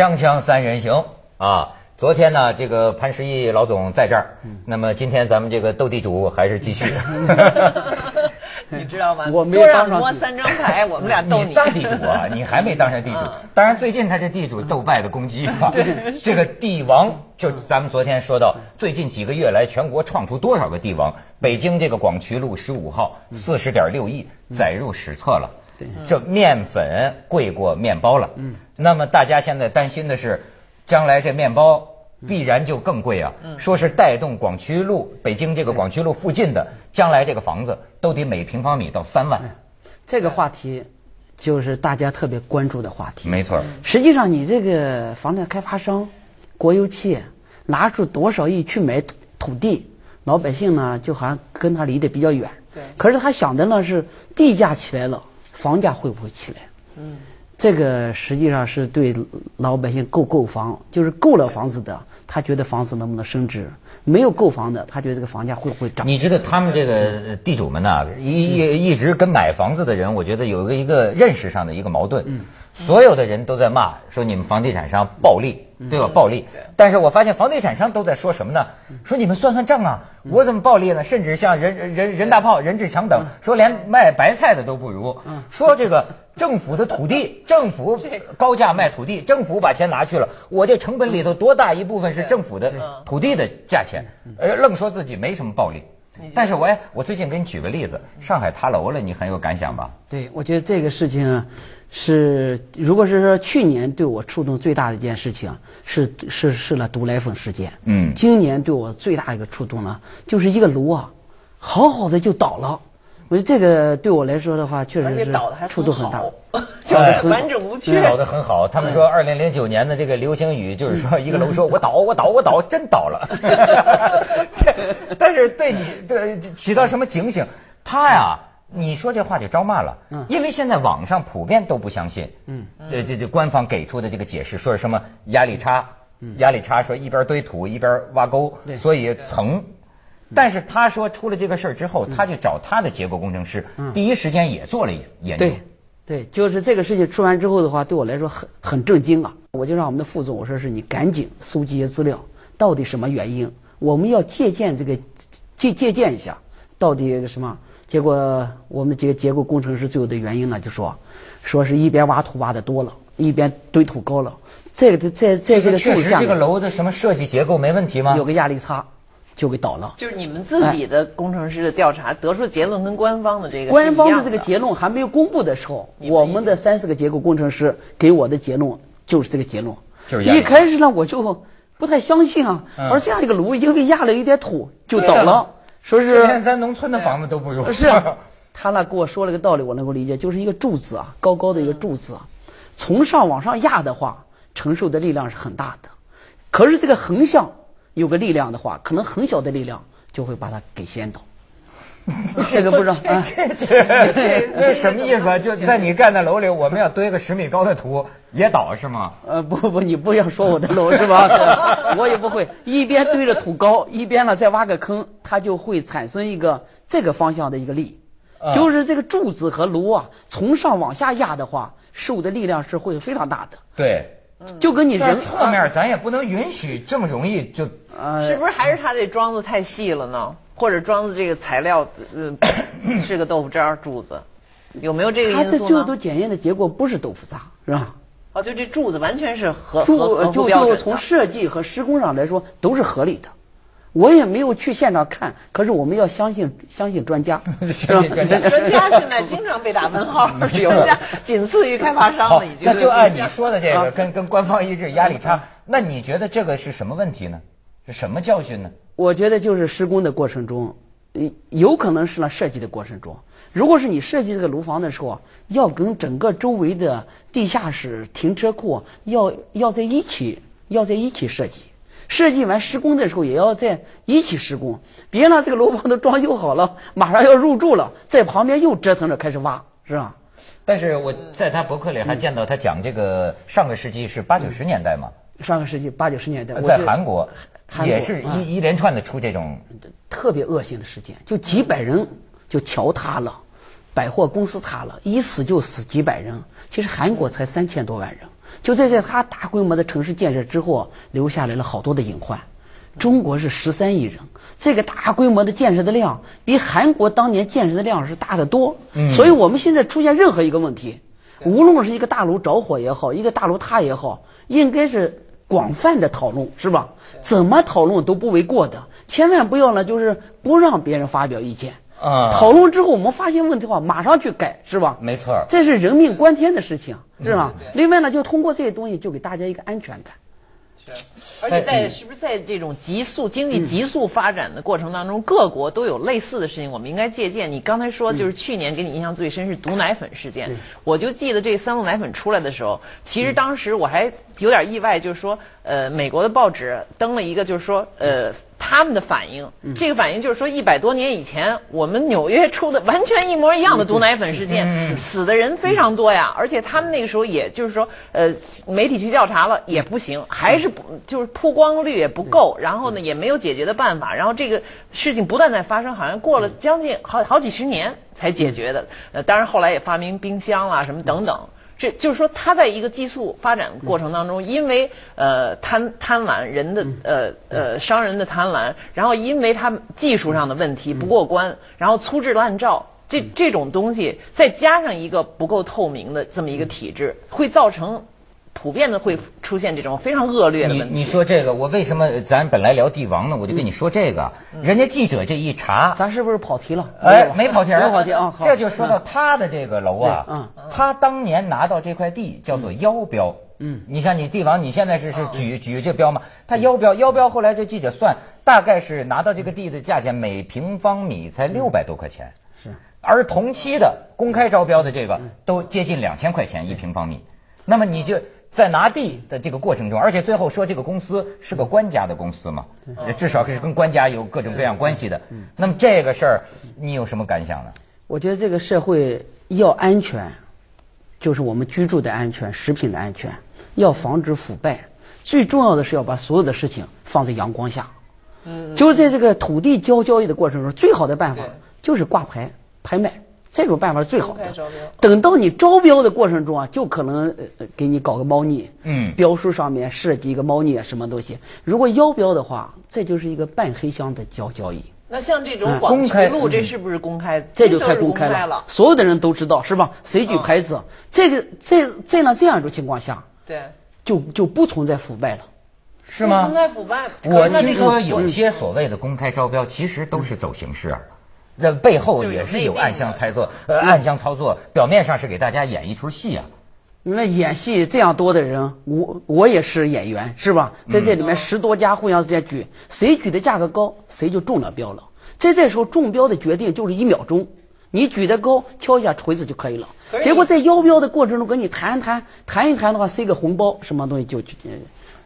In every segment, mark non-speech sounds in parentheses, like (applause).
锵锵三人行啊！昨天呢，这个潘石屹老总在这儿，那么今天咱们这个斗地主还是继续。(laughs) 你知道吗？我没都让当上摸三张牌，我们俩斗你当地主啊，(laughs) 你还没当上地主。当然，最近他这地主斗败的攻击啊，(laughs) 这个帝王，就咱们昨天说到，最近几个月来，全国创出多少个帝王？北京这个广渠路十五号，四十点六亿载入史册了。这面粉贵过面包了。嗯，那么大家现在担心的是，将来这面包必然就更贵啊。说是带动广渠路，北京这个广渠路附近的，将来这个房子都得每平方米到三万。这个话题就是大家特别关注的话题。没错。实际上，你这个房地产开发商、国有企业拿出多少亿去买土土地，老百姓呢就好像跟他离得比较远。对可是他想的呢是地价起来了，房价会不会起来？嗯。这个实际上是对老百姓购购房，就是购了房子的，他觉得房子能不能升值；没有购房的，他觉得这个房价会不会涨。你知道他们这个地主们呢，一一一直跟买房子的人，我觉得有一个一个认识上的一个矛盾。所有的人都在骂说你们房地产商暴利，对吧？暴利。但是我发现房地产商都在说什么呢？说你们算算账啊，我怎么暴利呢？甚至像人人人大炮、任志强等说连卖白菜的都不如。说这个政府的土地，(laughs) 政府高价卖土地，政府把钱拿去了，我这成本里头多大一部分是政府的土地的价钱，而愣说自己没什么暴利。但是我也我最近给你举个例子，上海塌楼了，你很有感想吧？对，我觉得这个事情啊是，如果是说去年对我触动最大的一件事情，是是是了毒奶粉事件。嗯今年对我最大一个触动呢，就是一个楼啊，好好的就倒了。我觉得这个对我来说的话，确而且实是倒的还触动很大。好，(laughs) 倒得很好完整无缺。搞得很好。他们说二零零九年的这个流行语就是说一个楼说我倒我倒我倒，真倒了。(laughs) 但是对你对起到什么警醒？他呀，你说这话就招骂了，因为现在网上普遍都不相信。嗯，这这这官方给出的这个解释说是什么压力差，压力差说一边堆土一边挖沟，所以层。但是他说出了这个事儿之后，他就找他的结构工程师，第一时间也做了研究。对，对，就是这个事情出完之后的话，对我来说很很震惊啊！我就让我们的副总我说是你赶紧搜集一些资料，到底什么原因？我们要借鉴这个借借鉴一下，到底什么？结果我们的这个结构工程师最后的原因呢，就说说是一边挖土挖的多了，一边堆土高了。这个在在这个确实这个楼的什么设计结构没问题吗？有个压力差，就给倒了。就是你们自己的工程师的调查得出结论跟官方的这个官方的的这个结论还没有公布的时候，我们的三四个结构工程师给我的结论就是这个结论。就是压力一开始呢，我就不太相信啊，嗯我说这样一个炉因为压了一点土就倒了，说是连是咱农村的房子都不如。是啊，他那给我说了个道理，我能够理解，就是一个柱子啊，高高的一个柱子啊，从上往上压的话，承受的力量是很大的，可是这个横向有个力量的话，可能很小的力量就会把它给掀倒。(laughs) 这个不知道 (laughs) 啊，这这什么意思啊？就在你盖的楼里，我们要堆个十米高的土也倒是吗？呃，不不，你不要说我的楼是吧？(laughs) 我也不会，一边堆着土高，一边呢再挖个坑，它就会产生一个这个方向的一个力，啊就是这个柱子和炉啊，从上往下压的话，受的力量是会非常大的，对，就跟你人侧面咱也不能允许这么容易就。呃是不是还是他这桩子太细了呢？或者桩子这个材料呃 (coughs) 是个豆腐渣儿柱子，有没有这个因素它这最后都？检验的结果不是豆腐渣，是吧？哦，就这柱子完全是合合柱合乎就标准的就从设计和施工上来说都是合理的。我也没有去现场看，可是我们要相信 (laughs) 相信专家，相信专家专家现在经常被打问号，(laughs) 专家仅次于开发商了，已，经。那就按你说的这个，跟跟官方一致，压力差。那你觉得这个是什么问题呢？是什么教训呢？我觉得就是施工的过程中，呃有可能是呢设计的过程中，如果是你设计这个楼房的时候啊，要跟整个周围的地下室、停车库要要在一起，要在一起设计。设计完施工的时候也要在一起施工，别让这个楼房都装修好了，马上要入住了，在旁边又折腾着开始挖，是吧？但是我在他博客里还见到他讲这个上个世纪是八九十年代嘛，上个世纪八九十年代，我在韩国也是啊一一连串的出这种，特别恶性的事件，就几百人就桥塌了，百货公司塌了，一死就死几百人。其实韩国才三千多万人，就在在他大规模的城市建设之后，留下来了好多的隐患。中国是十三亿人，这个大规模的建设的量比韩国当年建设的量是大得多。所以我们现在出现任何一个问题，无论是一个大楼着火也好，一个大楼塌也好，应该是广泛的讨论，是吧？怎么讨论都不为过的，千万不要呢，就是不让别人发表意见。啊讨论之后，我们发现问题的话，马上去改，是吧？没错这是人命关天的事情，是吧？另外呢，就通过这些东西，就给大家一个安全感。而且在是不是在这种急速经济急速发展的过程当中，各国都有类似的事情，我们应该借鉴。你刚才说，就是去年给你印象最深是毒奶粉事件，我就记得这三鹿奶粉出来的时候，其实当时我还有点意外，就是说，呃，美国的报纸登了一个，就是说，呃。他们的反应，这个反应就是说，一百多年以前，我们纽约出的完全一模一样的毒奶粉事件，死的人非常多呀。而且他们那个时候，也就是说，呃，媒体去调查了也不行，还是不就是曝光率也不够，然后呢也没有解决的办法，然后这个事情不断在发生，好像过了将近好好几十年才解决的。呃，当然后来也发明冰箱啦什么等等。这就是说，它在一个激素发展过程当中，因为呃贪贪婪人的呃呃商人的贪婪，然后因为他技术上的问题不过关，然后粗制滥造，这这种东西再加上一个不够透明的这么一个体制，会造成普遍的会出现这种非常恶劣的问题。你你说这个，我为什么咱本来聊帝王呢？我就跟你说这个，人家记者这一查，咱是不是跑题了？哎，没跑题儿，没跑题啊。好这就说到他的这个楼啊，嗯他当年拿到这块地叫做腰标。嗯，你像你帝王，你现在是是举举这标嘛？他腰标腰标，后来这记者算，大概是拿到这个地的价钱每平方米才六百多块钱。是，而同期的公开招标的这个都接近两千块钱一平方米。那么你就在拿地的这个过程中，而且最后说这个公司是个官家的公司嘛，至少是跟官家有各种各样关系的。那么这个事儿，你有什么感想呢？我觉得这个社会要安全，就是我们居住的安全、食品的安全，要防止腐败。最重要的是要把所有的事情放在阳光下。嗯，就是在这个土地交交易的过程中，最好的办法就是挂牌拍卖，这种办法是最好的。等到你招标的过程中啊，就可能呃呃给你搞个猫腻，嗯标书上面设计一个猫腻啊什么东西。如果邀标的话，这就是一个半黑箱的交交易。那像这种嗯广公开渠路，这是不是公开？这就太公开了，了。所有的人都知道，是吧？谁举牌子，这个在在那这样一种情况下，对，就就不存在腐败了。是吗不存？在腐败。我听说有些所谓的公开招标，其实都是走形式，那背后也是有暗箱操作，呃，暗箱操作，表面上是给大家演一出戏啊。那演戏这样多的人，我我也是演员，是吧？在这里面十多家互相之间举，谁举的价格高，谁就中了标了。在这时候中标的决定就是一秒钟，你举得高，敲一下锤子就可以了结果在邀标的过程中跟你谈谈谈一谈的话，塞个红包，什么东西就就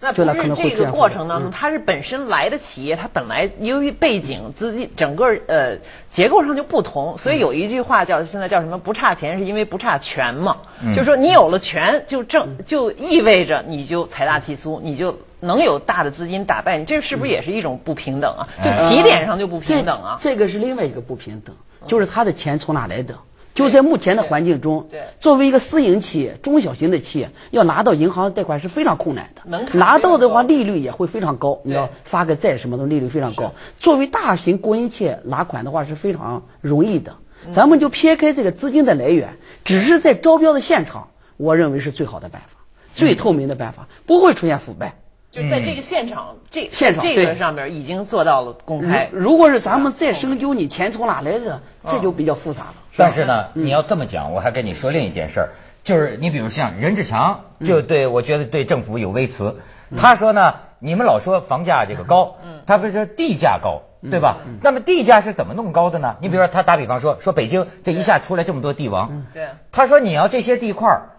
那不是这个过程当中，它是本身来的企业，它本来由于背景、资金整个呃结构上就不同，所以有一句话叫现在叫什么？不差钱是因为不差权嘛。就是说你有了权，就正就意味着你就财大气粗，你就能有大的资金打败你，这是不是也是一种不平等啊？就起点上就不平等啊。这这个是另外一个不平等，就是他的钱从哪来的？就在目前的环境中作为一个私营企业、中小型的企业，要拿到银行贷款是非常困难的。门槛拿到的话，利率也会非常高。你要发个债什么的，利率非常高。作为大型国营企业拿款的话是非常容易的。嗯咱们就撇开这个资金的来源，只是在招标的现场，我认为是最好的办法，最透明的办法，不会出现腐败。就在这个现场，这现场这个上面已经做到了公开。如如果是咱们再深究你钱从哪来的，这就比较复杂了。但是呢，你要这么讲，我还跟你说另一件事儿，就是你比如像任志强，就对我觉得对政府有微词。他说呢，你们老说房价这个高，他不是说地价高，对吧？那么地价是怎么弄高的呢？你比如说，他打比方说，说北京这一下出来这么多地王，对，他说你要这些地块儿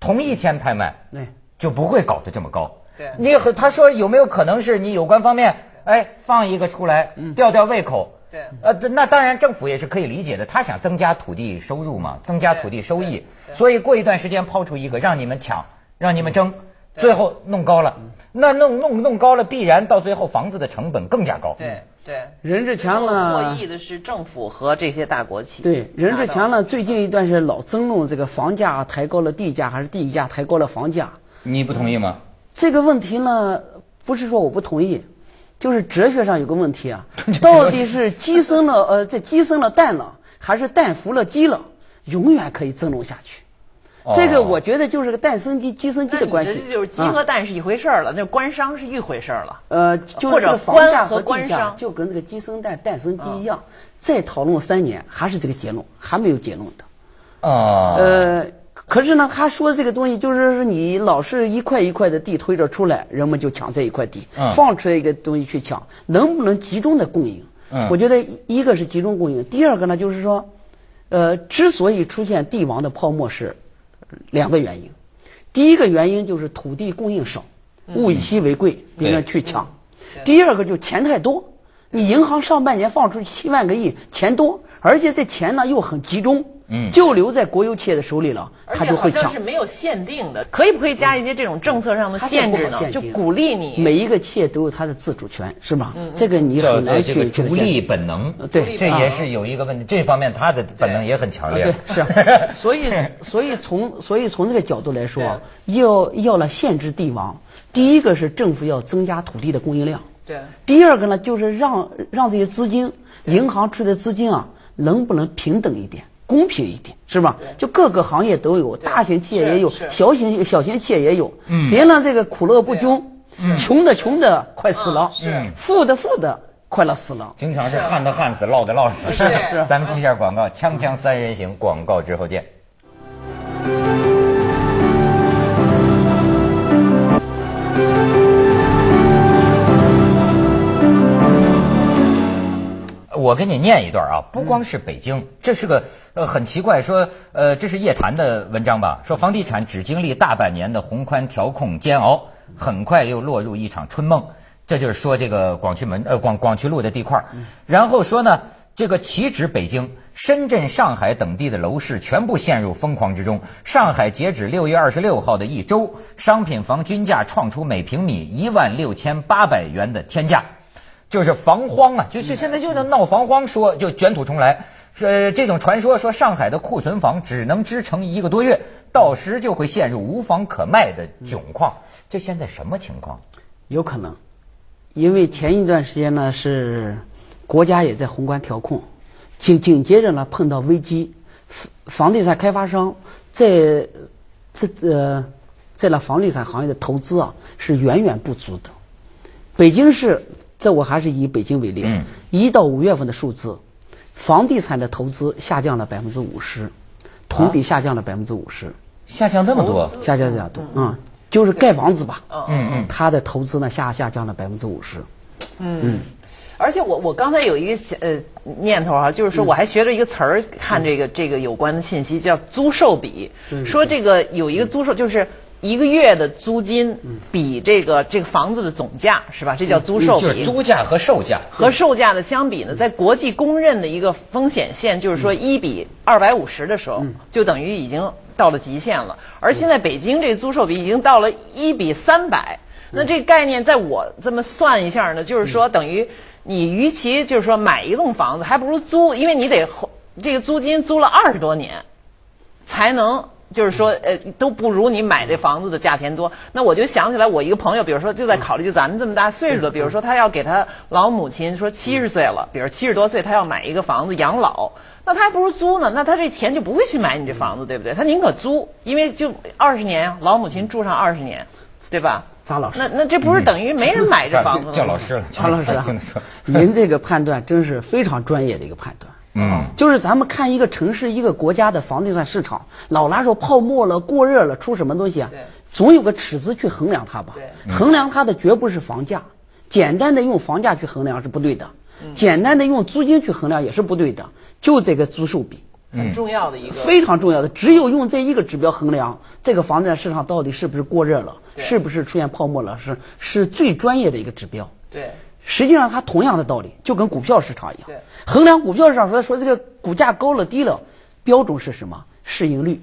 同一天拍卖，对，就不会搞得这么高。对。你和他说有没有可能是你有关方面哎放一个出来吊吊胃口？对呃，那当然政府也是可以理解的，他想增加土地收入嘛，增加土地收益，所以过一段时间抛出一个让你们抢，让你们争，最后弄高了，那弄弄弄高了，必然到最后房子的成本更加高。对对。任志强呢？获益的是政府和这些大国企。对，任志强呢，最近一段是老争论这个房价抬高了地价，还是地价抬高了房价。你不同意吗？这个问题呢，不是说我不同意，就是哲学上有个问题啊，(laughs) 到底是鸡生了呃，这鸡生了蛋了，还是蛋孵了鸡了？永远可以争论下去。这个我觉得就是个蛋生鸡，鸡生鸡的关系。就是鸡和蛋是一回事儿了，那官商是一回事儿了。呃，就是这个房价和官商就跟这个鸡生蛋，蛋生鸡一样。再讨论三年，还是这个结论，还没有结论的。啊。呃，可是呢，他说这个东西就是你老是一块一块的地推着出来，人们就抢这一块地，放出来一个东西去抢，能不能集中的供应？嗯。我觉得一个是集中供应，第二个呢就是说，呃，之所以出现地王的泡沫是。两个原因，第一个原因就是土地供应少，物以稀为贵，别人去抢；第二个就钱太多，你银行上半年放出去七万个亿，钱多，而且这钱呢又很集中。嗯，就留在国有企业的手里了，他就会抢。是没有限定的，可以不可以加一些这种政策上的限制呢？就鼓励你。每一个企业都有它的自主权，是吗？这个你很难去。逐利本能，对，这也是有一个问题。这方面他的本能也很强烈。是，(laughs) 所以，所以从所以从这个角度来说，要要来限制地王，第一个是政府要增加土地的供应量。对。第二个呢，就是让让这些资金，银行出的资金啊，能不能平等一点？公平一点是吧？就各个行业都有，大型企业也有，小型小型企业也有。嗯，别让这个苦乐不均，穷的穷的快死了，富的富的快乐死了。经常是旱的旱死，涝的涝死。是是。咱们去一下广告，锵锵三人行，广告之后见。我给你念一段啊，不光是北京，这是个呃很奇怪，说呃这是叶檀的文章吧？说房地产只经历大半年的宏观调控煎熬，很快又落入一场春梦。这就是说这个广渠门呃广广渠路的地块，然后说呢，这个岂止北京、深圳、上海等地的楼市全部陷入疯狂之中。上海截止六月二十六号的一周，商品房均价创出每平米一万六千八百元的天价。就是防荒啊，就是现在就能闹防荒，说就卷土重来。呃，这种传说说上海的库存房只能支撑一个多月，到时就会陷入无房可卖的窘况。这现在什么情况？有可能，因为前一段时间呢是国家也在宏观调控，紧紧接着呢碰到危机，房地产开发商在这呃在那房地产行业的投资啊是远远不足的。北京市。这我还是以北京为例，一到五月份的数字，房地产的投资下降了百分之五十，同比下降了百分之五十，下降这么多，下降这样多，嗯，就是盖房子吧，嗯嗯，它的投资呢下下降了百分之五十，嗯，而且我我刚才有一个呃念头哈，就是说我还学着一个词儿看这个这个有关的信息，叫租售比，说这个有一个租售就是。一个月的租金比这个这个房子的总价是吧？这叫租售比。租价和售价和售价的相比呢，在国际公认的一个风险线，就是说一比二百五十的时候，就等于已经到了极限了。而现在北京这租售比已经到了一比三百，那这个概念在我这么算一下呢，就是说等于你与其就是说买一栋房子，还不如租，因为你得这个租金租了二十多年，才能。就是说，呃，都不如你买这房子的价钱多。那我就想起来，我一个朋友，比如说就在考虑，就咱们这么大岁数的，比如说他要给他老母亲说七十岁了，比如七十多岁，他要买一个房子养老，那他还不如租呢。那他这钱就不会去买你这房子，对不对？他宁可租，因为就二十年，老母亲住上二十年，对吧？张老师，那那这不是等于没人买这房子吗？(laughs) 叫老师了，张老师，您这个判断真是非常专业的一个判断。嗯，就是咱们看一个城市、一个国家的房地产市场，老拿说泡沫了、过热了，出什么东西啊？对，总有个尺子去衡量它吧。对，衡量它的绝不是房价，简单的用房价去衡量是不对的，简单的用租金去衡量也是不对的，就这个租售比，很重要的一个，非常重要的。只有用这一个指标衡量这个房地产市场到底是不是过热了，是不是出现泡沫了，是是最专业的一个指标。对。实际上，它同样的道理，就跟股票市场一样。衡量股票市场说说这个股价高了低了，标准是什么？市盈率。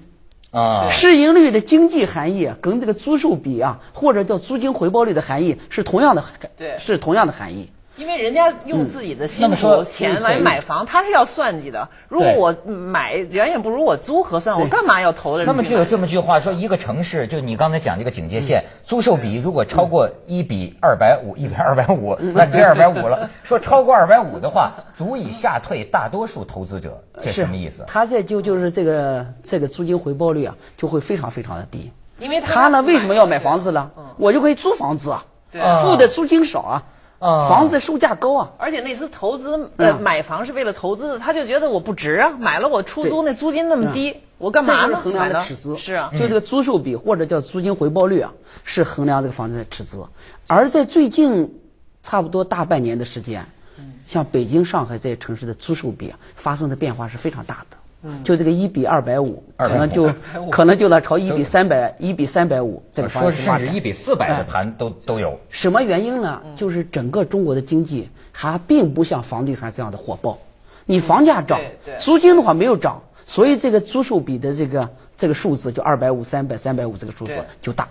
啊。市盈率的经济含义跟这个租售比啊，或者叫租金回报率的含义是同样的，对，是同样的含义。因为人家用自己的辛那么说苦钱来买房，他是要算计的。如果我买远远不如我租合算，我干嘛要投的？那么就有这么句话说，一个城市就你刚才讲这个警戒线，租售比如果超过一比二百五，一比二百五，那这二百五了。(laughs) 说超过二百五的话，足以吓退大多数投资者，这是什么意思？他这就就是这个这个租金回报率啊，就会非常非常的低。因为他呢为什么要买房子呢？我就可以租房子啊，付的租金少啊，啊房子售价高啊。而且那次投资，呃，嗯买房是为了投资的，他就觉得我不值啊，买了我出租那租金那么低，我干嘛呢？这是衡量的尺子，是啊，就这个租售比或者叫租金回报率啊，是衡量这个房子的尺子。而在最近差不多大半年的时间，像北京、上海这些城市的租售比啊，发生的变化是非常大的。就这个一比二百五，可能就可能就得朝一比三百、一比三百五这个方向甚至一。比四百的盘都都有。什么原因呢？就是整个中国的经济还并不像房地产这样的火爆，你房价涨租金的话没有涨，所以这个租售比的这个这个数字就二百五、三百、三百五这个数字就大。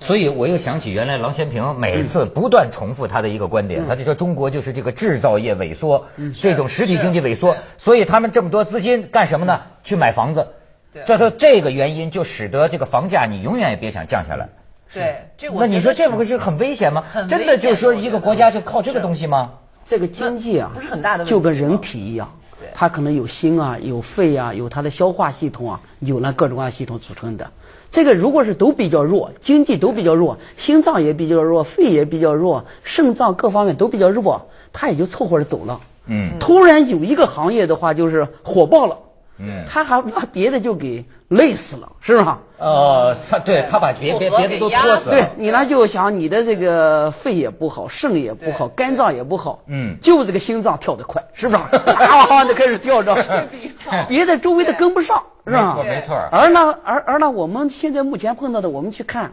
所以我又想起原来郎咸平每次不断重复他的一个观点，他就说中国就是这个制造业萎缩，这种实体经济萎缩，所以他们这么多资金干什么呢？去买房子。对这说这个原因就使得这个房价你永远也别想降下来。对，这我那你说这不是很危险吗真的就说一个国家就靠这个东西吗？这个经济啊，不是很大的问题就跟人体一样，它可能有心啊，有肺啊，有它的消化系统啊，有那各种各样系统组成的。这个如果是都比较弱，经济都比较弱，心脏也比较弱，肺也比较弱，肾脏各方面都比较弱，他也就凑合着走了。嗯，突然有一个行业的话，就是火爆了，嗯，他还把别的就给累死了，是吧？呃，他对他把别别别的都拖死了。对你呢就想你的这个肺也不好，肾也不好，肝脏也不好，嗯就这个心脏跳得快，是不是？(laughs) 啊，就开始跳着，(laughs) 别的周围的跟不上，是吧？没错没错。而呢，而而呢，我们现在目前碰到的，我们去看，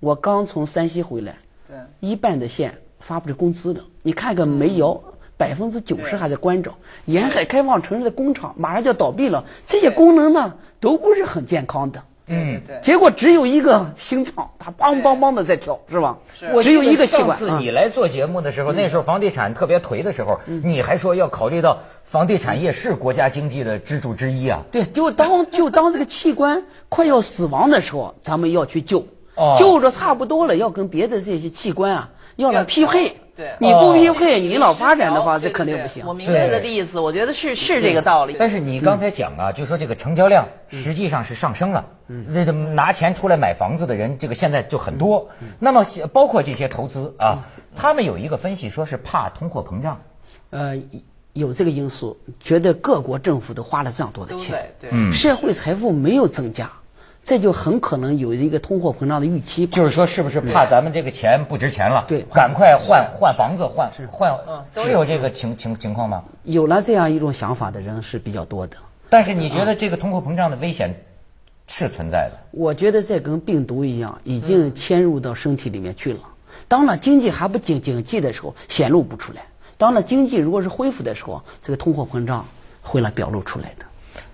我刚从山西回来，对一半的县发不出工资的，你看看煤窑。百分之九十还在关着，沿海开放城市的工厂马上就要倒闭了，这些功能呢都不是很健康的。嗯。对，结果只有一个心脏，它梆梆梆的在跳，是吧？我只有一个器上官。上次你来做节目的时候，那时候房地产特别颓的时候，你还说要考虑到房地产业是国家经济的支柱之一啊。对，就当就当这个器官快要死亡的时候，咱们要去救，哦。救着差不多了，要跟别的这些器官啊要来匹配。对。你不匹配，哦你老发展的话，这肯定不对行。我明白你的意思，我觉得是是这个道理。但是你刚才讲啊，就说这个成交量实际上是上升了，这个拿钱出来买房子的人，这个现在就很多。那么包括这些投资啊，他们有一个分析说是怕通货膨胀。呃，有这个因素，觉得各国政府都花了这样多的钱，对。社会财富没有增加，这就很可能有一个通货膨胀的预期。就是说，是不是怕咱们这个钱不值钱了？对赶快换换房子，换换嗯，都是有这个情情情况吗？有了这样一种想法的人是比较多的。但是你觉得这个通货膨胀的危险是存在的？我觉得这跟病毒一样，已经迁入到身体里面去了。当了经济还不景景气的时候，显露不出来；当了经济如果是恢复的时候，这个通货膨胀会来表露出来的。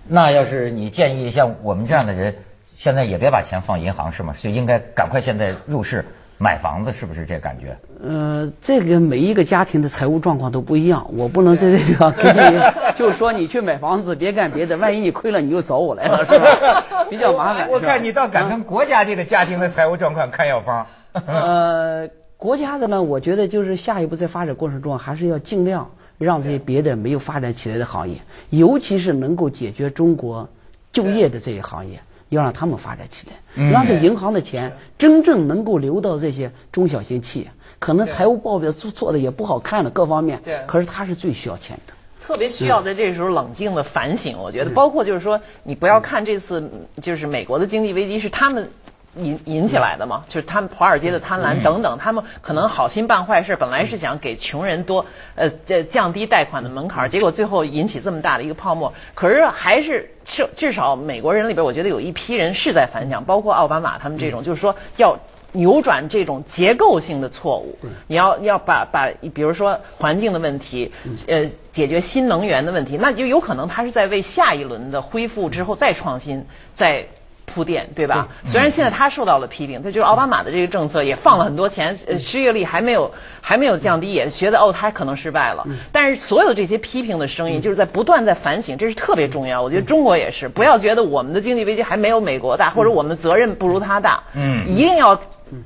那要是你建议像我们这样的人，现在也别把钱放银行是吗？就应该赶快现在入市买房子，是不是这感觉？呃，这个每一个家庭的财务状况都不一样，我不能在这地方给你 (laughs) 就说你去买房子，别干别的，万一你亏了，你又找我来了，是吧？比较麻烦。我看你倒敢跟国家这个家庭的财务状况开药方。呃，国家的呢，我觉得就是下一步在发展过程中，还是要尽量让这些别的没有发展起来的行业，尤其是能够解决中国就业的这些行业，要让他们发展起来，让这银行的钱真正能够流到这些中小型企业。可能财务报表做做的也不好看了，各方面对，可是他是最需要钱的。特别需要在这时候冷静的反省。我觉得，包括就是说，你不要看这次嗯就是美国的经济危机是他们。引引起来的嘛，就是他们华尔街的贪婪等等，他们可能好心办坏事，本来是想给穷人多呃呃降低贷款的门槛，结果最后引起这么大的一个泡沫。可是还是至至少美国人里边，我觉得有一批人是在反响，包括奥巴马他们这种，就是说要扭转这种结构性的错误。你要要把把，比如说环境的问题，呃，解决新能源的问题，那就有可能他是在为下一轮的恢复之后再创新，再铺垫，对吧？虽然现在他受到了批评，他就是奥巴马的这个政策也放了很多钱，呃，失业率还没有还没有降低，也觉得哦他可能失败了。但是所有这些批评的声音，就是在不断在反省，这是特别重要。我觉得中国也是，不要觉得我们的经济危机还没有美国大，或者我们的责任不如他大。嗯，一定要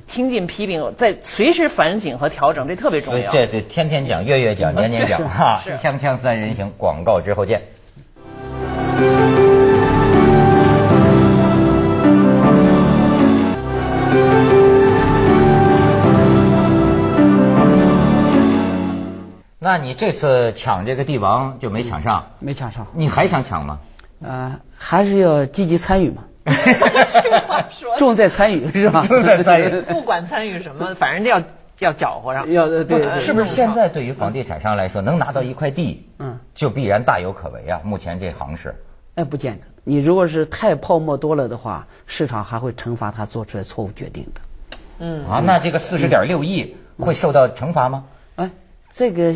听进批评，在随时反省和调整，这特别重要。这这天天讲，月月讲，年年讲，(laughs) 哈！锵锵三人行，广告之后见。那你这次抢这个帝王就没抢上？没抢上。你还想抢吗？呃，还是要积极参与嘛。说重在参与是吧？重在参与。(laughs) 不管参与什么，反正要要搅和上。要对对。是不是现在对于房地产商来说，能拿到一块地，嗯，就必然大有可为啊？目前这行市。哎，不见得。你如果是太泡沫多了的话，市场还会惩罚他做出来错误决定的。嗯啊，那这个四十点六亿会受到惩罚吗？哎，这个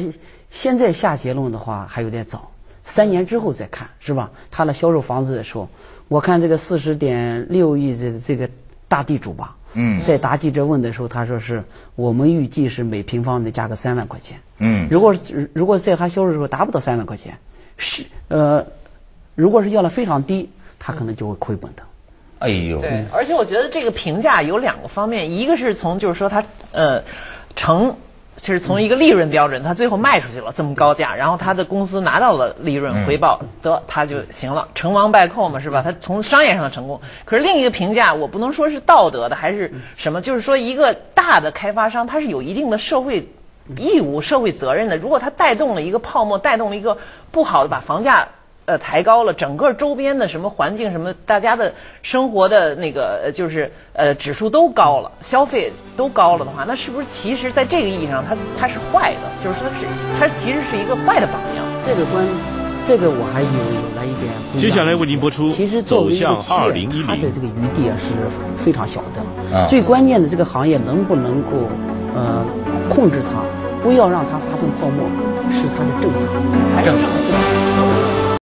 现在下结论的话还有点早，三年之后再看是吧？他的销售房子的时候，我看这个四十点六亿的这个大地主吧，嗯，在答记者问的时候，他说是我们预计是每平方米的价格三万块钱。嗯，如果如果在他销售的时候达不到三万块钱，是呃。如果是要的非常低，他可能就会亏本的。哎呦，对，而且我觉得这个评价有两个方面，一个是从就是说他呃成，就是从一个利润标准，他最后卖出去了这么高价，然后他的公司拿到了利润回报，得他就行了，成王败寇嘛，是吧？他从商业上的成功。可是另一个评价，我不能说是道德的还是什么，就是说一个大的开发商，他是有一定的社会义务、社会责任的。如果他带动了一个泡沫，带动了一个不好的把房价。呃，抬高了整个周边的什么环境，什么大家的生活的那个，就是呃指数都高了，消费都高了的话，那是不是其实在这个意义上，它它是坏的？就是它是它其实是一个坏的榜样。这个关，这个我还有有了一点。接下来为您播出。其实作为一个企业，它的这个余地啊是非常小的。最关键的这个行业能不能够呃控制它，不要让它发生泡沫，是它的政策。政策。